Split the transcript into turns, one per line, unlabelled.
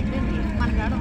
పెట్టండి మన కాడ